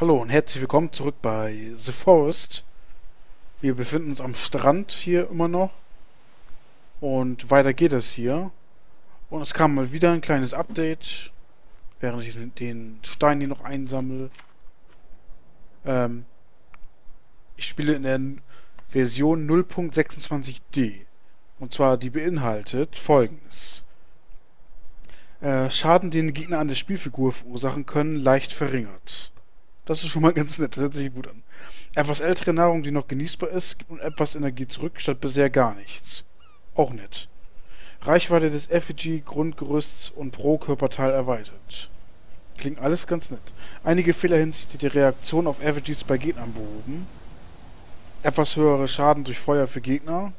Hallo und herzlich willkommen zurück bei The Forest. Wir befinden uns am Strand hier immer noch. Und weiter geht es hier. Und es kam mal wieder ein kleines Update, während ich den Stein hier noch einsammle. Ähm, ich spiele in der Version 0.26d. Und zwar die beinhaltet folgendes. Äh, Schaden, den Gegner an der Spielfigur verursachen können, leicht verringert. Das ist schon mal ganz nett, das hört sich gut an. Etwas ältere Nahrung, die noch genießbar ist, gibt nun etwas Energie zurück, statt bisher gar nichts. Auch nett. Reichweite des Effigy, Grundgerüsts und Pro-Körperteil erweitert. Klingt alles ganz nett. Einige Fehler hinsichtlich der Reaktion auf Effigies bei Gegnern behoben. Etwas höhere Schaden durch Feuer für Gegner.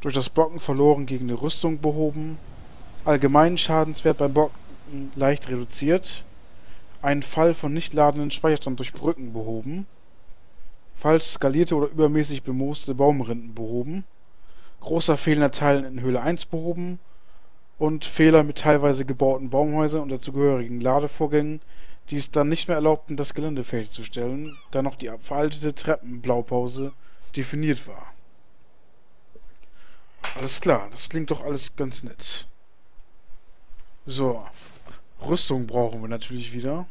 Durch das Blocken verloren gegen eine Rüstung behoben. Allgemeinen Schadenswert beim Blocken leicht reduziert. Ein Fall von nicht ladenden Speicherstand durch Brücken behoben. Falls skalierte oder übermäßig bemooste Baumrinden behoben. Großer fehlender Teil in Höhle 1 behoben. Und Fehler mit teilweise gebauten Baumhäusern und dazugehörigen Ladevorgängen die es dann nicht mehr erlaubten, das Gelände fertigzustellen, da noch die veraltete Treppenblaupause definiert war. Alles klar, das klingt doch alles ganz nett. So, Rüstung brauchen wir natürlich wieder.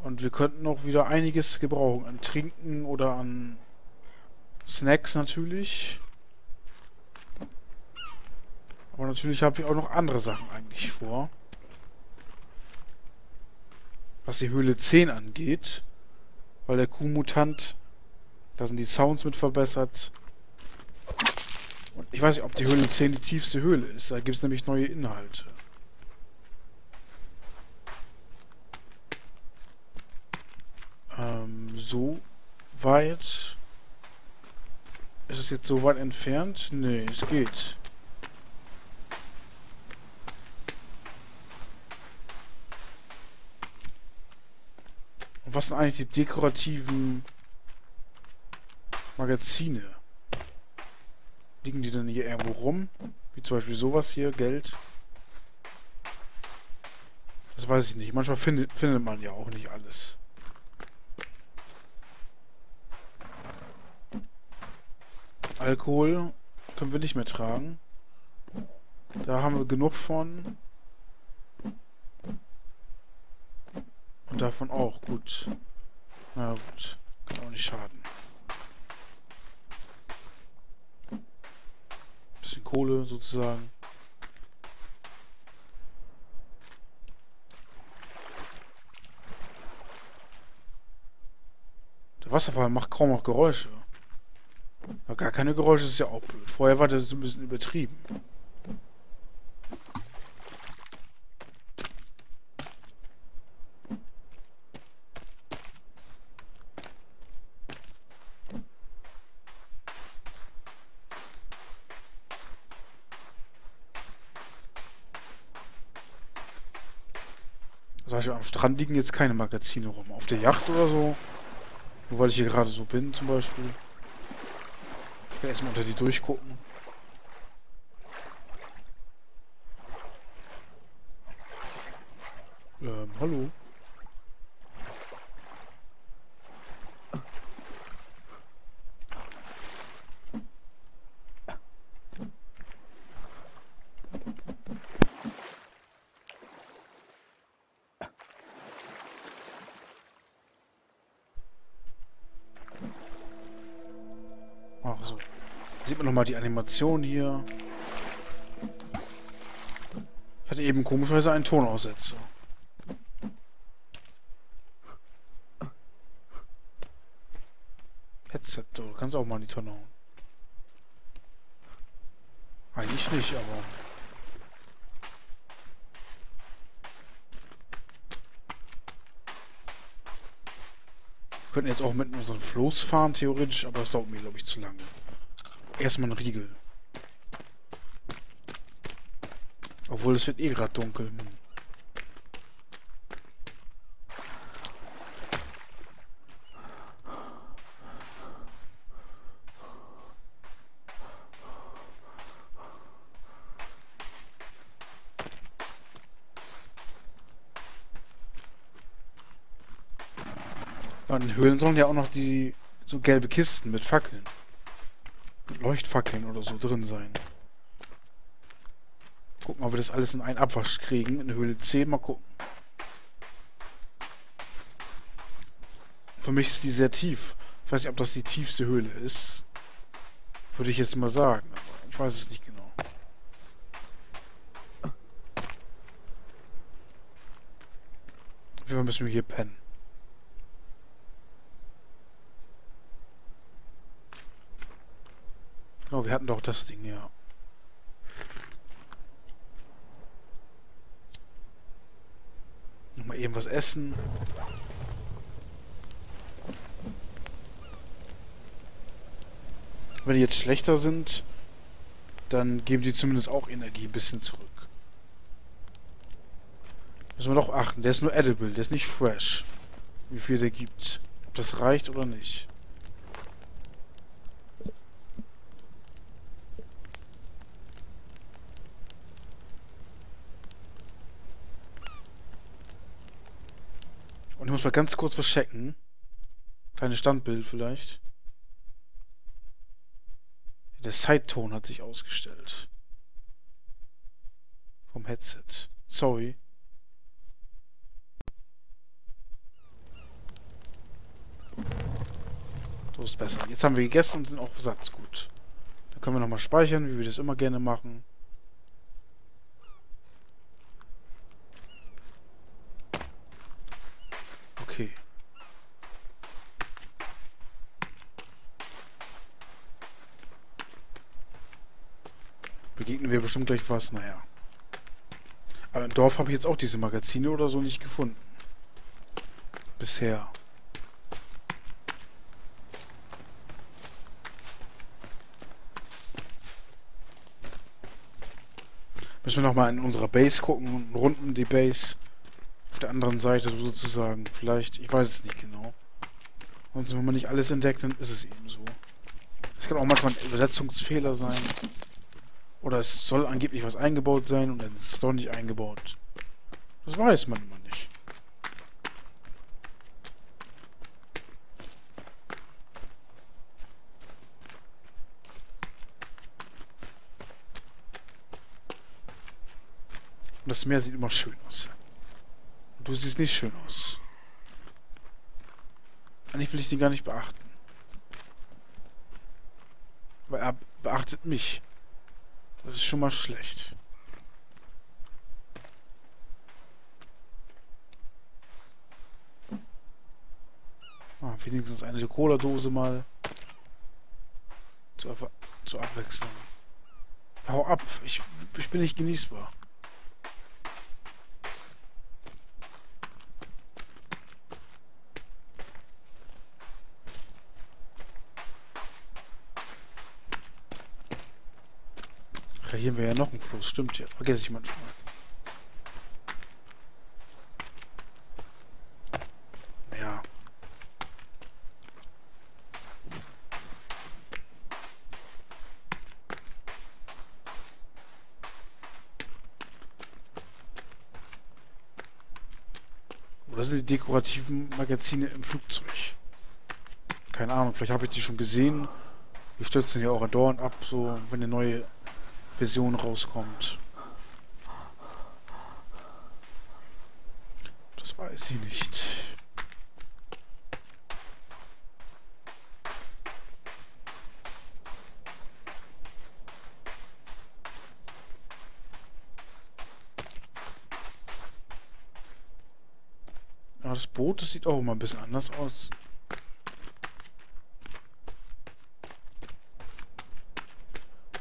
Und wir könnten auch wieder einiges gebrauchen. An Trinken oder an Snacks natürlich. Aber natürlich habe ich auch noch andere Sachen eigentlich vor was die Höhle 10 angeht, weil der Kuhmutant, da sind die Sounds mit verbessert. Und ich weiß nicht, ob die Höhle 10 die tiefste Höhle ist, da gibt es nämlich neue Inhalte. Ähm, so weit... Ist es jetzt so weit entfernt? Nee, es geht. Was sind eigentlich die dekorativen Magazine? Liegen die denn hier irgendwo rum? Wie zum Beispiel sowas hier, Geld. Das weiß ich nicht. Manchmal findet, findet man ja auch nicht alles. Alkohol können wir nicht mehr tragen. Da haben wir genug von. Und davon auch, gut. Na gut, kann auch nicht schaden. Bisschen Kohle sozusagen. Der Wasserfall macht kaum noch Geräusche. Aber gar keine Geräusche ist ja auch blöd. Vorher war das ein bisschen übertrieben. Beispiel am Strand liegen jetzt keine Magazine rum. Auf der Yacht oder so. Nur weil ich hier gerade so bin zum Beispiel. Ich kann erstmal unter die durchgucken. Ähm, hallo. Nochmal die Animation hier. Ich hatte eben komischerweise einen Tonaussetzer. Headset, du kannst auch mal in die Tonne hauen. Eigentlich nicht, aber... Wir könnten jetzt auch mit unserem Floß fahren, theoretisch, aber das dauert mir, glaube ich, zu lange erstmal einen Riegel. Obwohl es wird eh gerade dunkel. Hm. In Höhlen sollen ja auch noch die so gelbe Kisten mit Fackeln. Leuchtfackeln oder so drin sein. Gucken, ob wir das alles in einen Abwasch kriegen. In Höhle 10 mal gucken. Für mich ist die sehr tief. Ich weiß nicht, ob das die tiefste Höhle ist. Würde ich jetzt mal sagen, ich weiß es nicht genau. Fall müssen wir hier pennen. Genau, wir hatten doch das Ding, ja. Nochmal eben was essen. Wenn die jetzt schlechter sind, dann geben die zumindest auch Energie ein bisschen zurück. Müssen wir doch achten. Der ist nur edible, der ist nicht fresh. Wie viel der gibt. Ob das reicht oder nicht. Mal ganz kurz was checken. Kleines Standbild vielleicht. Der Sideton hat sich ausgestellt. Vom Headset. Sorry. So ist besser. Jetzt haben wir gegessen und sind auch satt. Gut. Dann können wir nochmal speichern, wie wir das immer gerne machen. Okay. Begegnen wir bestimmt gleich was, naja. Aber im Dorf habe ich jetzt auch diese Magazine oder so nicht gefunden. Bisher. Müssen wir nochmal in unserer Base gucken und runden die Base auf der anderen Seite sozusagen. Vielleicht, ich weiß es nicht genau. Und wenn man nicht alles entdeckt, dann ist es eben so. Es kann auch manchmal ein Übersetzungsfehler sein. Oder es soll angeblich was eingebaut sein und dann ist es doch nicht eingebaut. Das weiß man immer nicht. Und das Meer sieht immer schön aus. Und du siehst nicht schön aus. Eigentlich will ich den gar nicht beachten. Aber er beachtet mich. Das ist schon mal schlecht. Ah, wenigstens eine Cola-Dose mal zur, zur Abwechslung. Hau ab, ich, ich bin nicht genießbar. Hier wäre ja noch ein Fluss, stimmt ja. Vergesse ich manchmal. Ja. Oder sind die dekorativen Magazine im Flugzeug? Keine Ahnung, vielleicht habe ich die schon gesehen. Wir stürzen ja auch andauernd ab, so wenn eine neue Version rauskommt. Das weiß ich nicht. Das Boot, das sieht auch immer ein bisschen anders aus.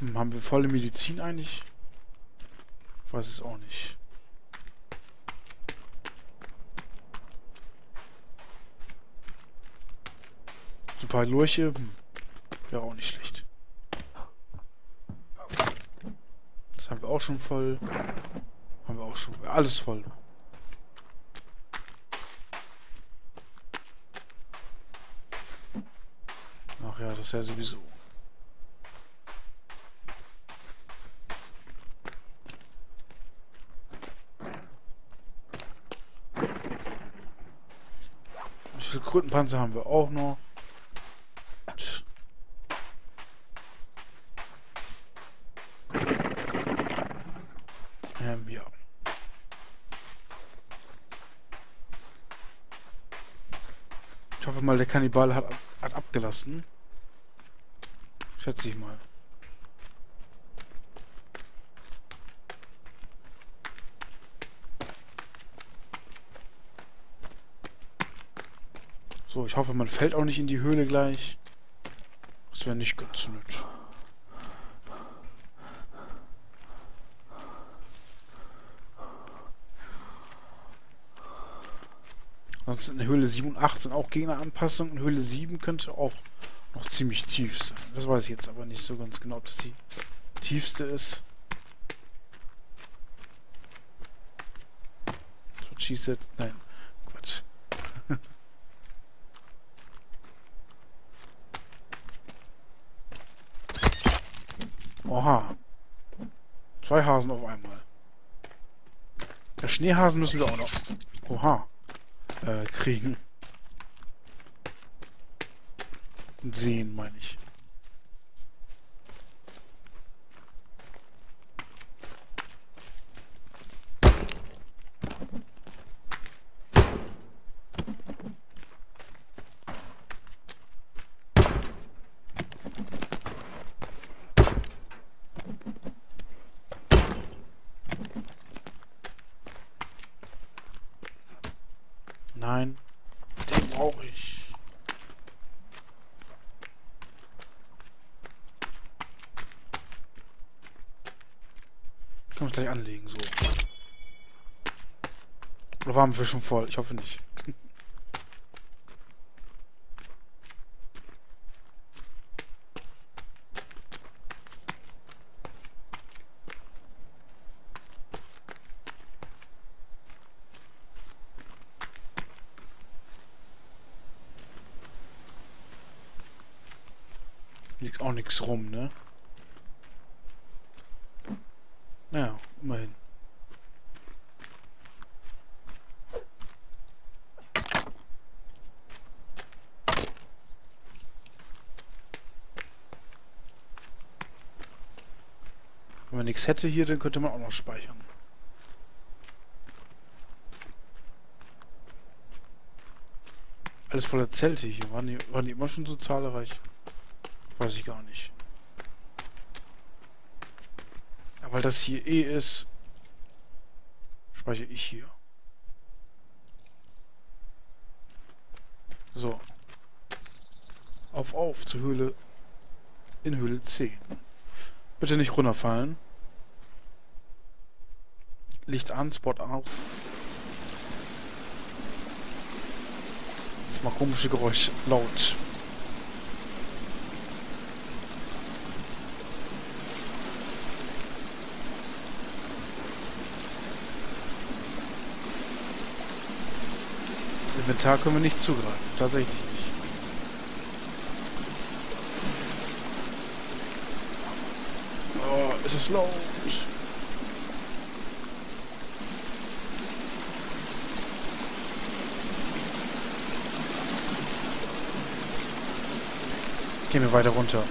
Hm, haben wir volle Medizin eigentlich? Ich weiß es auch nicht. Paar Lurche. Hm. Ja, auch nicht schlecht. Das haben wir auch schon voll. Haben wir auch schon. Alles voll. Ach ja, das ist ja sowieso. Schildkrötenpanzer haben wir auch noch. Ähm, ja. Ich hoffe mal, der Kannibal hat, hat abgelassen. Schätze ich mal. Ich hoffe, man fällt auch nicht in die Höhle gleich. Das wäre nicht ganz nett. Sonst in Höhle 7 und 8 sind auch Gegneranpassungen. In Höhle 7 könnte auch noch ziemlich tief sein. Das weiß ich jetzt aber nicht so ganz genau, ob das die tiefste ist. What she? Nein, Oha. Zwei Hasen auf einmal. Der Schneehasen müssen wir auch noch. Oha äh, kriegen. Sehen, meine ich. Nein. Den brauche ich. Kann man gleich anlegen, so. Oder waren wir schon voll? Ich hoffe nicht. Liegt auch nichts rum, ne? Naja, immerhin. Nichts hätte hier, dann könnte man auch noch speichern. Alles voller Zelte hier. Waren die, waren die immer schon so zahlreich? Weiß ich gar nicht. Ja, weil das hier eh ist, speichere ich hier. So. Auf, auf, zur Höhle. In Höhle 10. Bitte nicht runterfallen. Licht an, Spot aus. Das macht komische Geräusche. Laut. Inventar können wir nicht zugreifen. Tatsächlich nicht. Oh, es ist laut. Gehen wir weiter runter.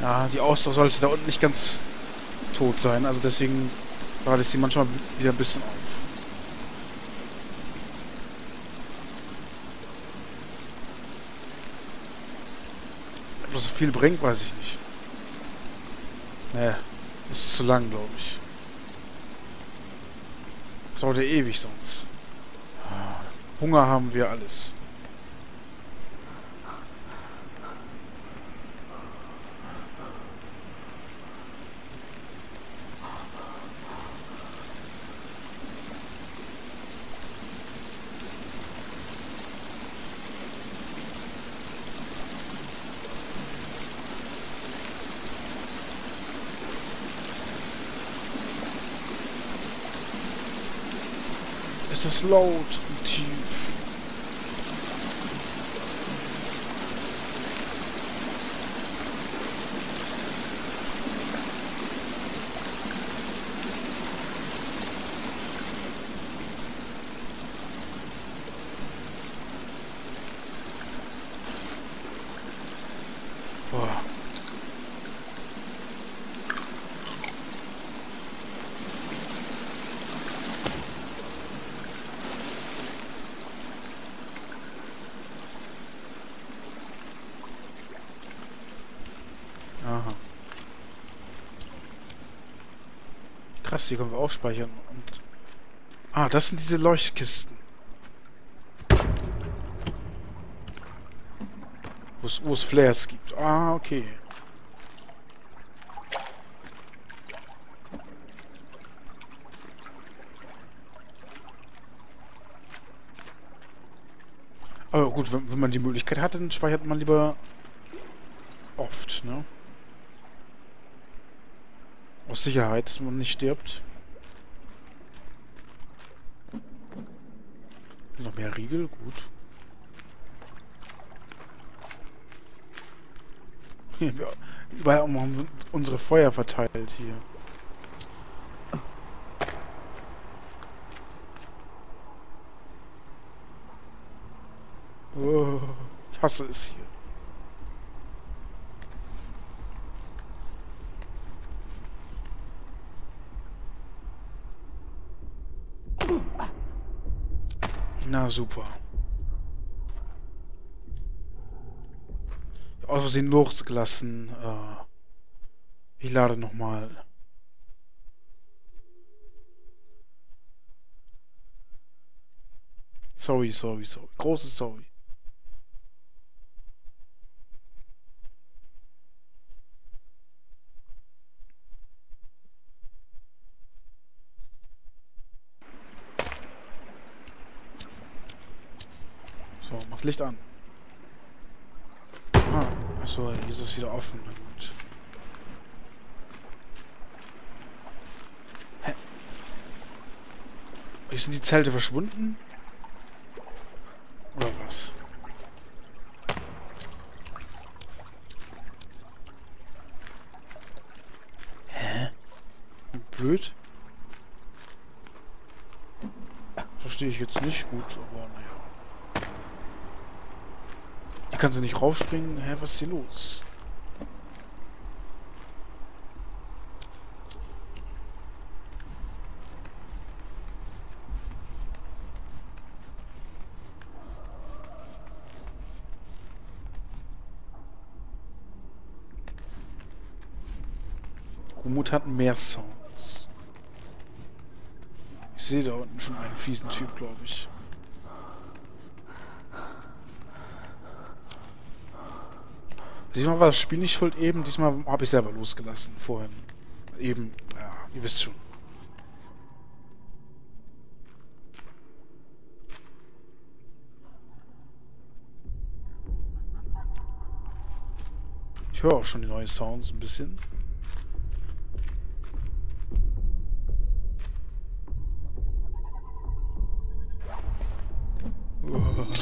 Ja, die Ausdauer sollte da unten nicht ganz tot sein, also deswegen lade ich sie manchmal wieder ein bisschen auf. Ob das so viel bringt, weiß ich nicht. Naja, ist zu lang, glaube ich. Das dauert ja ewig sonst. Hunger haben wir alles. Ist es laut und tief. was? Hier können wir auch speichern. Und ah, das sind diese Leuchtkisten. Wo es Flares gibt. Ah, okay. Aber gut, wenn, wenn man die Möglichkeit hat, dann speichert man lieber oft, ne? Aus Sicherheit, dass man nicht stirbt. Noch mehr Riegel, gut. Überall haben wir unsere Feuer verteilt hier. Oh, ich hasse es hier. Na super. Aus Versehen losgelassen. Äh, ich lade nochmal. Sorry, sorry, sorry. Großes Sorry. So, macht Licht an. Ah, achso, hier ist es wieder offen. Na gut. Hä? Sind die Zelte verschwunden? Oder was? Hä? Blöd? Verstehe ich jetzt nicht gut, aber naja kann sie nicht raufspringen. Hä, was ist hier los? Gumut hat mehr Sounds. Ich sehe da unten schon einen fiesen Typ, glaube ich. Diesmal war das Spiel nicht schuld eben, diesmal habe ich selber losgelassen vorhin. Eben, ja, ihr wisst schon. Ich höre auch schon die neuen Sounds ein bisschen. Hallo?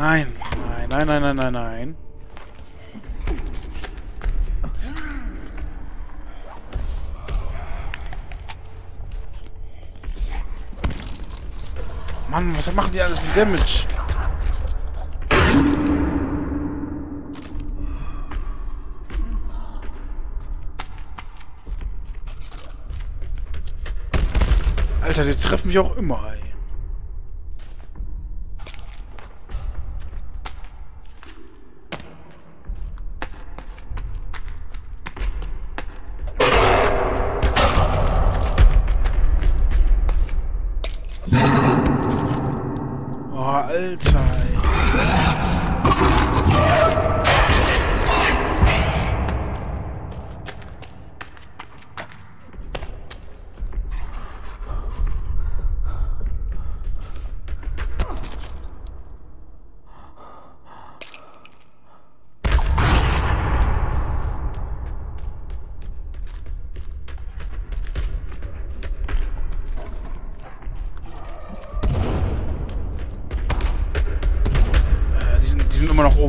Nein, nein, nein, nein, nein, nein, nein. Mann, was machen die alles für Damage? Alter, die treffen mich auch immer, ey.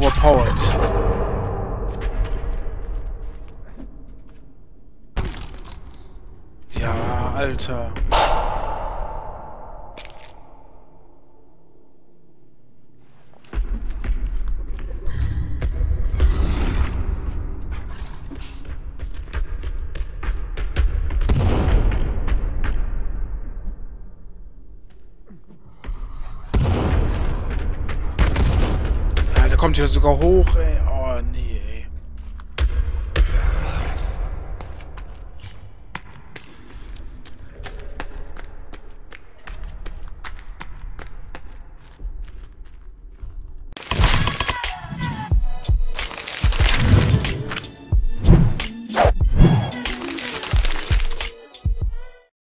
Overpowered. Ja, der kommt